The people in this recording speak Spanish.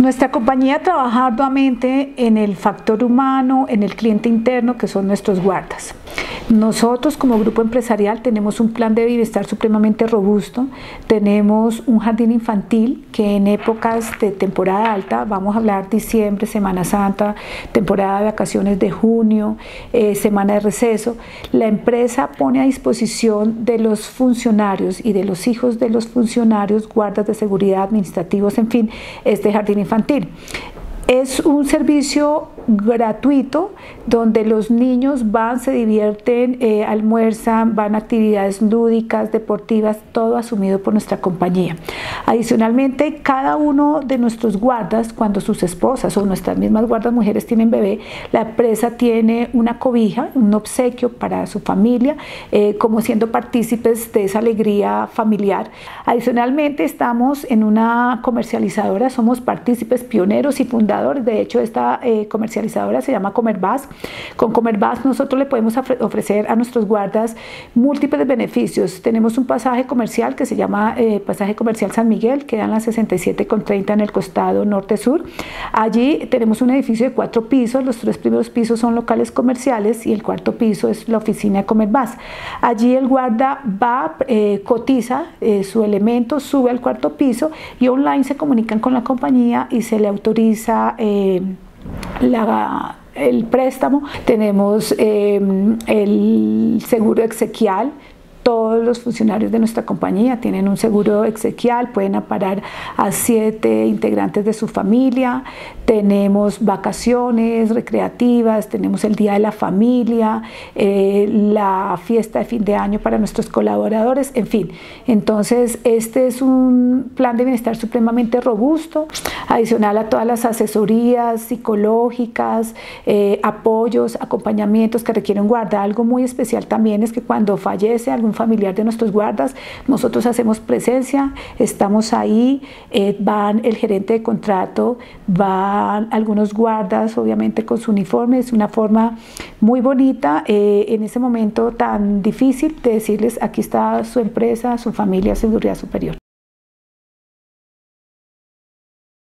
Nuestra compañía trabaja arduamente en el factor humano, en el cliente interno, que son nuestros guardas. Nosotros como grupo empresarial tenemos un plan de bienestar supremamente robusto, tenemos un jardín infantil que en épocas de temporada alta, vamos a hablar diciembre, Semana Santa, temporada de vacaciones de junio, eh, semana de receso, la empresa pone a disposición de los funcionarios y de los hijos de los funcionarios, guardas de seguridad, administrativos, en fin, este jardín infantil. Es un servicio gratuito donde los niños van, se divierten, eh, almuerzan, van a actividades lúdicas, deportivas, todo asumido por nuestra compañía. Adicionalmente, cada uno de nuestros guardas, cuando sus esposas o nuestras mismas guardas mujeres tienen bebé, la empresa tiene una cobija, un obsequio para su familia, eh, como siendo partícipes de esa alegría familiar. Adicionalmente, estamos en una comercializadora, somos partícipes pioneros y fundadores, de hecho, esta eh, comercializadora se llama Comerbas. Con Comerbas nosotros le podemos ofrecer a nuestros guardas múltiples beneficios. Tenemos un pasaje comercial que se llama eh, Pasaje Comercial San Miguel, que dan las 67 con 30 en el costado norte-sur. Allí tenemos un edificio de cuatro pisos, los tres primeros pisos son locales comerciales y el cuarto piso es la oficina de Comerbas. Allí el guarda va, eh, cotiza eh, su elemento, sube al cuarto piso y online se comunican con la compañía y se le autoriza el préstamo, tenemos em, el seguro exequial, todos los funcionarios de nuestra compañía tienen un seguro exequial, pueden aparar a siete integrantes de su familia, tenemos vacaciones recreativas, tenemos el Día de la Familia, eh, la fiesta de fin de año para nuestros colaboradores, en fin. Entonces, este es un plan de bienestar supremamente robusto, adicional a todas las asesorías psicológicas, eh, apoyos, acompañamientos que requieren guardar. Algo muy especial también es que cuando fallece algún familiar de nuestros guardas, nosotros hacemos presencia, estamos ahí, eh, van el gerente de contrato, van algunos guardas, obviamente con su uniforme, es una forma muy bonita eh, en ese momento tan difícil de decirles aquí está su empresa, su familia, seguridad superior.